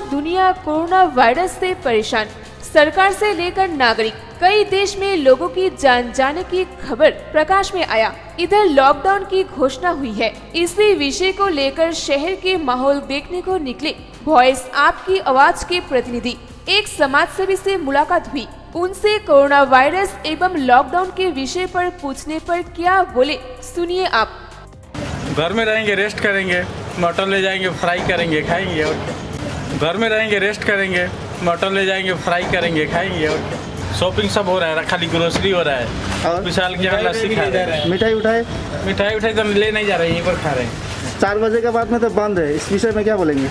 दुनिया corona virus से परेशान। सरकार से लेकर नागरिक। कई देश में लोगों की जान जाने की खबर प्रकाश में आया। इधर लॉकडाउन की घोषणा हुई है। इसी विषय को लेकर शहर के माहौल देखने को निकले। वॉइस आपकी आवाज़ के प्रतिनिधि। एक समाज सेवी से मुलाकात हुई। उनसे कोरोना वायरस एवं लॉकडाउन के विषय पर पूछने पर क्या बोले? सुनिए आप। घर में रहेंगे रेस्ट करेंगे मटर ले जाएँगे फ्राई करेंगे, खाएँगे और क्या। घर में रहेंगे रेस्ट करेंगे मटन ले जाएँगे फ्राई करेंगे खाएँगे और शॉपिंग सब हो रहा है खाली ग्रोसरी हो रहा है। और? विशाल के यहाँ लस्सी खा रहे हैं। मिठाई उठाए? मिठाई उठाई तो ले नहीं जा रहे हैं यहीं पर खा रहे हैं। चार बजे के बाद में तो बंद है इस विषय में क्या बोलेंगे?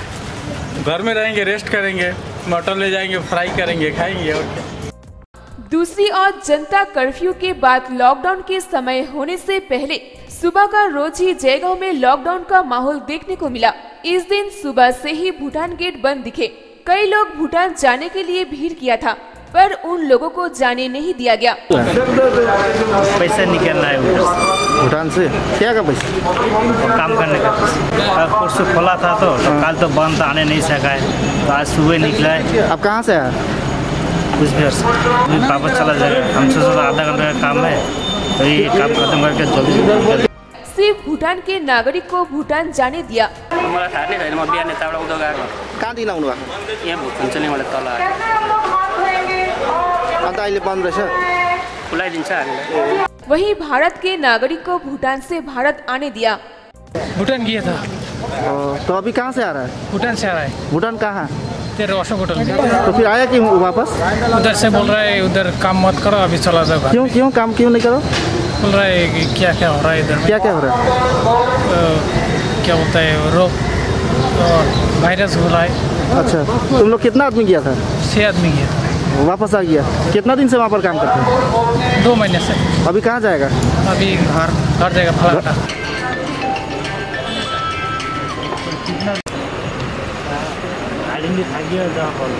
घर में रहेंगे रेस्ट करेंगे मटन ले जाएँगे फ्राई करेंगे खाएँगे और क्या दूसरी ओर जनता कर्फ्यू के बाद लॉकडाउन के समय होने से पहले सुबह का रोज ही जयगांव में लॉकडाउन का माहौल देखने को मिला। इस दिन सुबह से ही भूटान गेट बंद दिखे। कई लोग भूटान जाने के लिए भीड़ किया था पर उन लोगों को जाने नहीं दिया गया। पैसा निकलना है भूटान से? क्या का पैसा? काम करने का परसों खोला था तो, तो कल तो बंद आने नहीं सका है। तो आज सुबह निकला है। आप कहाँ से आया कुछ भी अभी वापस चला जाएगा। हमसे तो आधा घंटे का काम है तो ये काम खत्म करके चौबीस सिर्फ़ भूटान के नागरिक को भूटान जाने दिया। वहीं भारत के नागरिक को भूटान से भारत आने दिया। भूटान गया था। तो अभी कहाँ से आ रहा है? भूटान से आ रहा है। भूटान कहाँ? तेरे अशोक होटल तो फिर आया क्यों वापस? उधर से बोल रहा है उधर काम मत करो अभी चला जाओ क्यों क्यों काम क्यों नहीं करो? बोल रहा है कि क्या क्या हो रहा है इधर क्या क्या हो रहा है? क्या बोलता है रोग वायरस हो रहा है। अच्छा तुम लोग कितना आदमी गया था? छः आदमी गया था। वापस आ गया। कितना दिन से वहाँ पर काम करते हैं? दो महीने से। अभी कहाँ जाएगा? अभी घर घर जाएगा फलाटा থাকবে যা হল